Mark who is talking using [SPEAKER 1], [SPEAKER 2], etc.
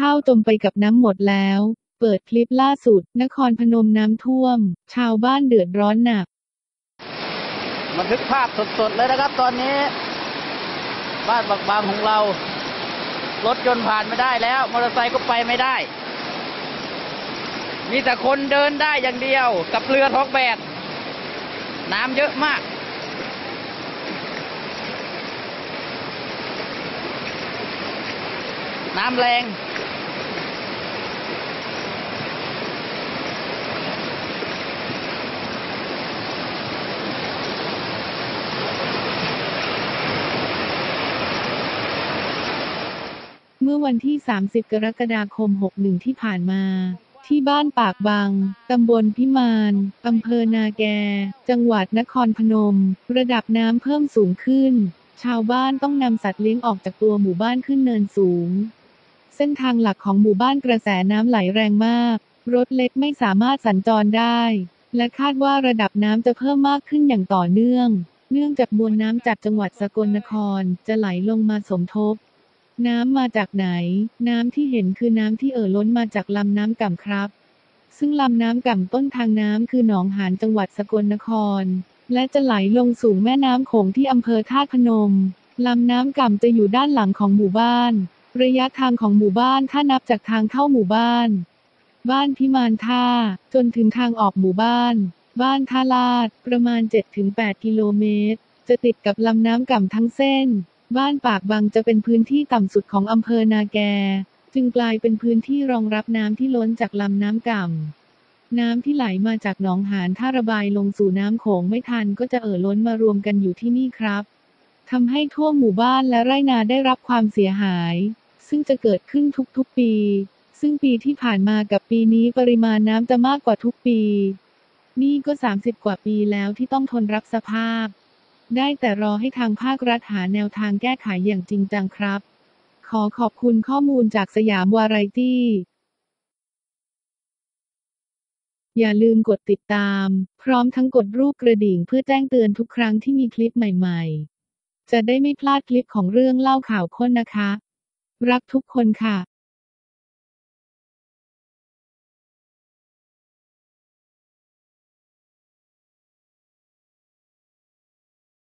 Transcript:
[SPEAKER 1] ข้าวจมไปกับน้ำหมดแล้ว เปิดคลิปล่าสุด นครพนมน้ำท่วม ชาวบ้านเดือดร้อนหนัก
[SPEAKER 2] บันทึกภาพสดๆเลยนะครับตอนนี้ บ้านบักบางของเรา รถยนต์ผ่านไม่ได้แล้ว มอเตอร์ไซค์ก็ไปไม่ได้ มีแต่คนเดินได้อย่างเดียว กับเรือท้องแบกน้ำเยอะมากน้ำแรง
[SPEAKER 1] เมื่อวันที่ 30 กรกฎาคม 61 ที่ผ่านมา ที่บ้านปากบาง ตำบลพิมานอำเภอนาแก จังหวัดนครพนม ระดับน้ำเพิ่มสูงขึ้น ชาวบ้านต้องนำสัตว์เลี้ยงออกจากตัวหมู่บ้านขึ้นเนินสูง เส้นทางหลักของหมู่บ้านกระแสน้ำไหลแรงมาก รถเล็กไม่สามารถสัญจรได้ และคาดว่าระดับน้ำจะเพิ่มมากขึ้นอย่างต่อเนื่อง เนื่องจากมวลน้ำจากจังหวัดสกลนครจะไหลลงมาสมทบ น้ำมาจากไหน น้ำที่เห็นคือน้ำที่เอ่อล้นมาจากลำน้ำก่ำครับ ซึ่งลำน้ำก่ำต้นทางน้ำคือหนองหานจังหวัดสกลนคร และจะไหลลงสู่แม่น้ำโขงที่อำเภอธาตุพนม ลำน้ำก่ำจะอยู่ด้านหลังของหมู่บ้าน ระยะทางของหมู่บ้านถ้านับจากทางเข้าหมู่บ้าน บ้านพิมานท่า จนถึงทางออกหมู่บ้าน บ้านท่าลาด ประมาณ 7-8 กิโลเมตร จะติดกับลำน้ำก่ำทั้งเส้น บ้านปากบางจะเป็นพื้นที่ต่ำสุดของอำเภอนาแก จึงกลายเป็นพื้นที่รองรับน้ำที่ล้นจากลำน้ำก่ำ น้ำที่ไหลมาจากหนองหานถ้าระบายลงสู่น้ำโขงไม่ทันก็จะเอ่อล้นมารวมกันอยู่ที่นี่ครับทำให้ทั่วหมู่บ้านและไร่นาได้รับความเสียหาย ซึ่งจะเกิดขึ้นทุกๆปี ซึ่งปีที่ผ่านมากับปีนี้ปริมาณน้ำจะมากกว่าทุกปี นี่ก็ 30 กว่าปีแล้วที่ต้องทนรับสภาพ ได้แต่รอให้ทางภาครัฐหาแนวทางแก้ไขอย่างจริงจังครับ ขอขอบคุณข้อมูลจากสยามวาไรตี้ อย่าลืมกดติดตาม พร้อมทั้งกดรูปกระดิ่งเพื่อแจ้งเตือนทุกครั้งที่มีคลิปใหม่ๆ จะได้ไม่พลาดคลิปของเรื่องเล่าข่าวค้นนะคะ รักทุกคนค่ะ